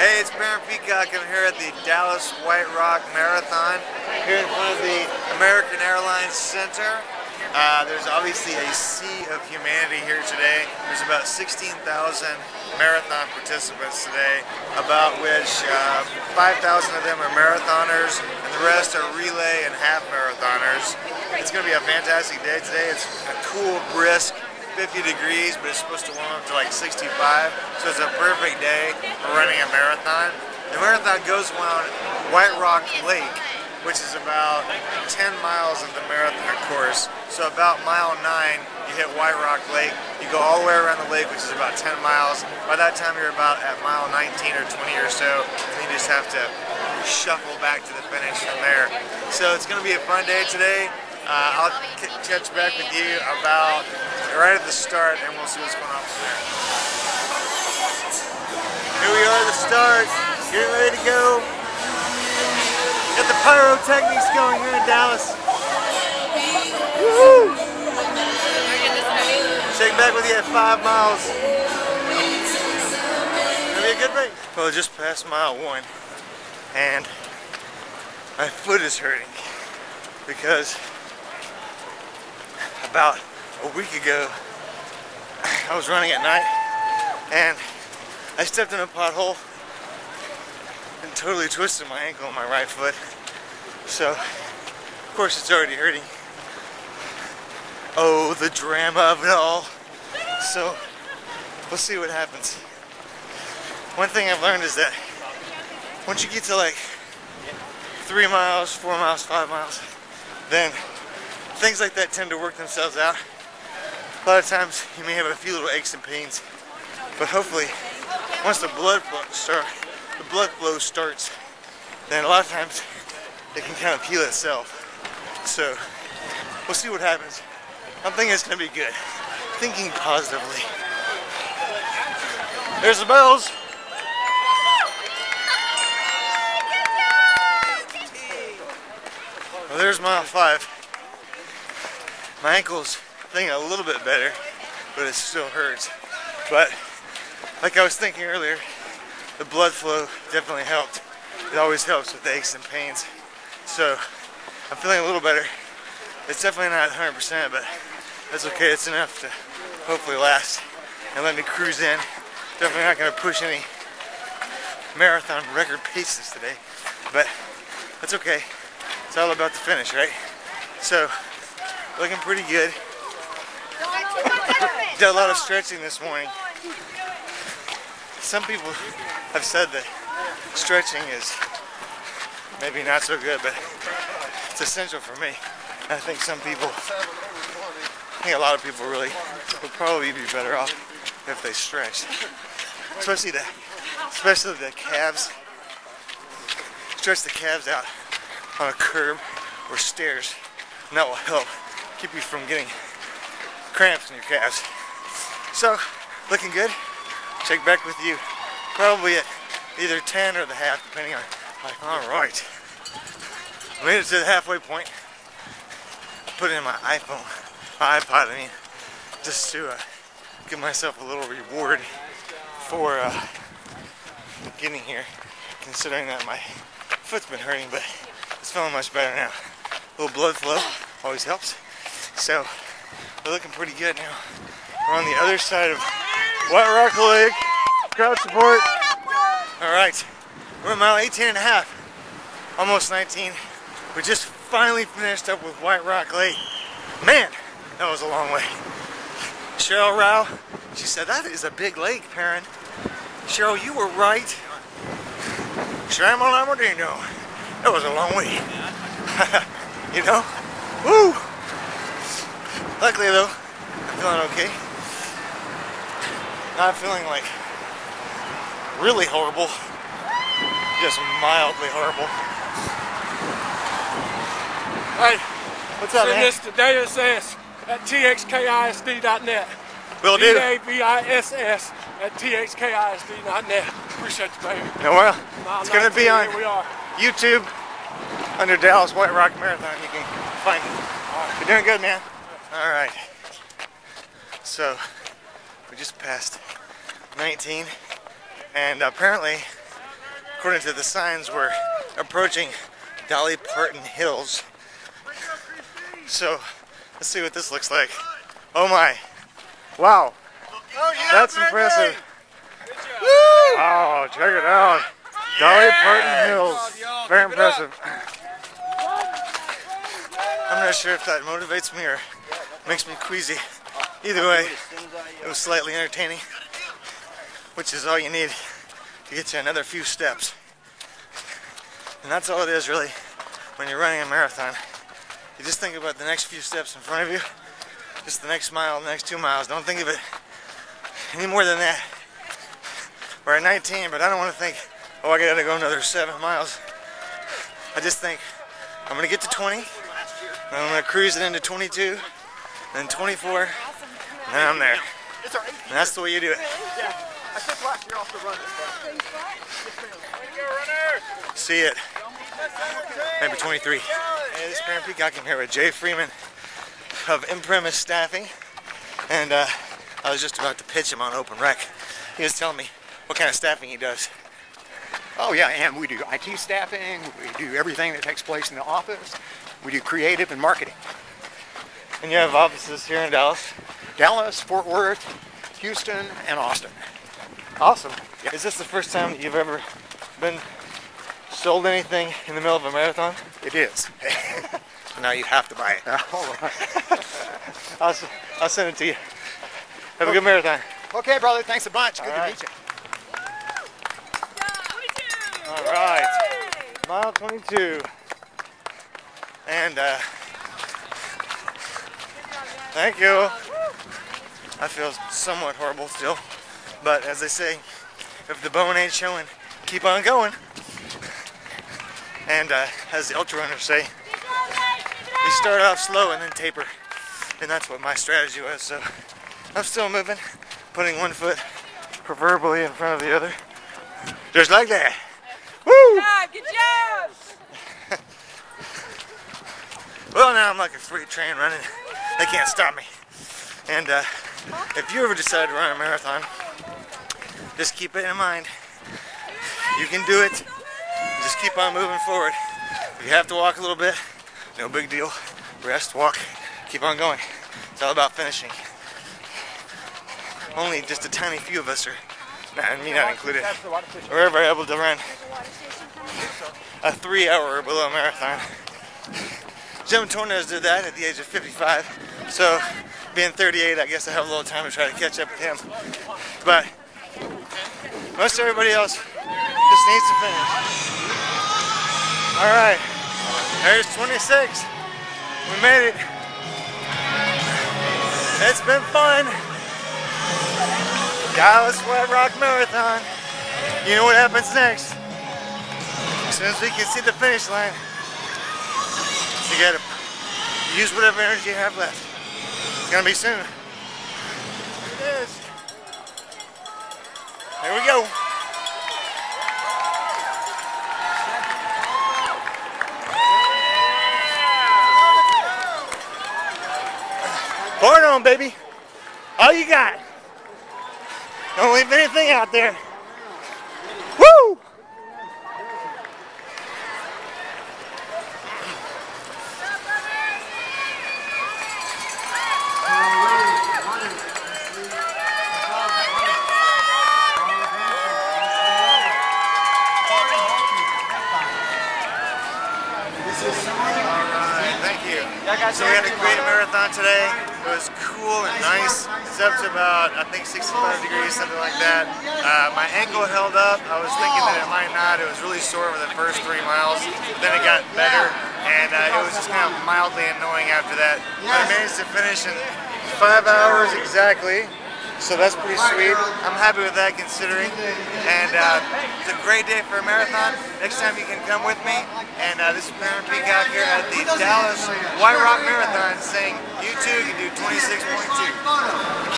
Hey, it's Perrin Peacock. I'm here at the Dallas White Rock Marathon, here in front of the American Airlines Center. Uh, there's obviously a sea of humanity here today. There's about 16,000 marathon participants today, about which uh, 5,000 of them are marathoners, and the rest are relay and half marathoners. It's going to be a fantastic day today. It's a cool, brisk 50 degrees, but it's supposed to warm up to like 65. So it's a perfect day for running a marathon. The marathon goes around White Rock Lake, which is about 10 miles of the marathon course. So about mile 9, you hit White Rock Lake. You go all the way around the lake, which is about 10 miles. By that time, you're about at mile 19 or 20 or so, and you just have to shuffle back to the finish from there. So it's going to be a fun day today. Uh, I'll catch back with you about right at the start and we'll see what's going on from there. Here we are at the start, getting ready to go. Got the pyrotechnics going here in Dallas. Woohoo! Check back with you at five miles. Gonna be a good race. Well, just passed mile one and my foot is hurting because about a week ago, I was running at night and I stepped in a pothole and totally twisted my ankle on my right foot. So, of course, it's already hurting. Oh, the drama of it all. So, we'll see what happens. One thing I've learned is that once you get to like three miles, four miles, five miles, then things like that tend to work themselves out. A lot of times you may have a few little aches and pains, but hopefully once the blood flow start, the blood flow starts, then a lot of times it can kind of heal itself. So we'll see what happens. I'm thinking it's gonna be good. Thinking positively. There's the bells. Well, there's mile five. My ankle's feeling a little bit better, but it still hurts. But like I was thinking earlier, the blood flow definitely helped. It always helps with aches and pains. So I'm feeling a little better. It's definitely not 100%, but that's okay. It's enough to hopefully last and let me cruise in. Definitely not going to push any marathon record paces today, but that's okay. It's all about the finish, right? So looking pretty good. Did a lot of stretching this morning. Some people have said that stretching is maybe not so good, but it's essential for me. I think some people, I think a lot of people really would probably be better off if they stretched. Especially the, especially the calves. Stretch the calves out on a curb or stairs, and that will help keep you from getting cramps in your calves. So, looking good. Check back with you probably at either 10 or the half, depending on. All right. I Made it to the halfway point. Put in my iPhone, my iPod, I mean, just to uh, give myself a little reward for uh, getting here, considering that my foot's been hurting, but it's feeling much better now. A little blood flow always helps. So we're looking pretty good now. We're on the other side of White Rock Lake. Crowd support. All right, we're at mile 18 and a half, almost 19. We just finally finished up with White Rock Lake. Man, that was a long way. Cheryl Rao, she said, that is a big lake, Perrin. Cheryl, you were right. Shamo Lamordino. That was a long way. you know? Woo! Luckily though, I'm feeling okay. Not feeling like really horrible, just mildly horrible. Hey, What's up, send man? this to DSS at txkisd.net. Will do. D-A-V-I-S-S at txkisd.net. Appreciate you, baby. No, well, it's gonna be on Here we are. YouTube under Dallas White Rock Marathon. You can find it. You're doing good, man. All right. So we just passed 19, and apparently according to the signs, we're approaching Dolly Parton Hills. So let's see what this looks like. Oh my. Wow. That's impressive. Oh, check it out. Dolly Parton Hills. Very impressive. I'm not sure if that motivates me or makes me queasy. Either way, it was slightly entertaining, which is all you need to get you another few steps. And that's all it is really when you're running a marathon. You just think about the next few steps in front of you, just the next mile, the next two miles. Don't think of it any more than that. We're at 19, but I don't want to think, oh, I gotta go another seven miles. I just think I'm gonna get to 20, and I'm gonna cruise it into 22, then 24, and then I'm there. And that's the way you do it. Yeah. I took last year off the run. See it. Maybe 23. Hey, this is Graham Peacock. I'm here with Jay Freeman of Imprimis Staffing. And uh, I was just about to pitch him on Open Rec. He was telling me what kind of staffing he does. Oh yeah, and we do IT staffing, we do everything that takes place in the office, we do creative and marketing. And you have offices here in Dallas. Dallas, Fort Worth, Houston, and Austin. Awesome. Yeah. Is this the first time that you've ever been sold anything in the middle of a marathon? It is. Now you have to buy it. All right. I'll, s- I'll send it to you. Have a good marathon. okay, brother, thanks a bunch. Good All to right. meet you. All right. Mile 22. And, uh, thank you. I feel somewhat horrible still. But as they say, if the bone ain't showing, keep on going. And uh, as the ultra runners say, you start off slow and then taper. And that's what my strategy was. So I'm still moving, putting one foot proverbially in front of the other. Just like that. Woo! Good job, good job! Well, now I'm like a freight train running. They can't stop me. And uh, if you ever decide to run a marathon, just keep it in mind. You can do it. Just keep on moving forward. If you have to walk a little bit, no big deal. Rest, walk, keep on going. It's all about finishing. Only just a tiny few of us are, not, me not included, are ever able to run a three hour below marathon. Jim Tornes did that at the age of 55. So, being 38, I guess I have a little time to try to catch up with him. But most everybody else just needs to finish. All right, there's 26. We made it. It's been fun. Dallas White Rock Marathon. You know what happens next? As soon as we can see the finish line, use whatever energy you have left. It's gonna be soon. Here it is. There we go. Pour on, baby. All you got. Don't leave anything out there. Woo! Alright, thank you. So we had a great marathon today. It was cool and nice. It's up to about, I think, 65 degrees, something like that. Uh, my ankle held up. I was thinking that it might not. It was really sore for the first three miles. but Then it got better, and uh, it was just kind of mildly annoying after that. But I managed to finish in five hours exactly. So that's pretty sweet. I'm happy with that considering. And uh, it's a great day for a marathon. Next time you can come with me. And uh, this is Perrin out here at the Dallas White Rock Marathon saying you too can do 26.2.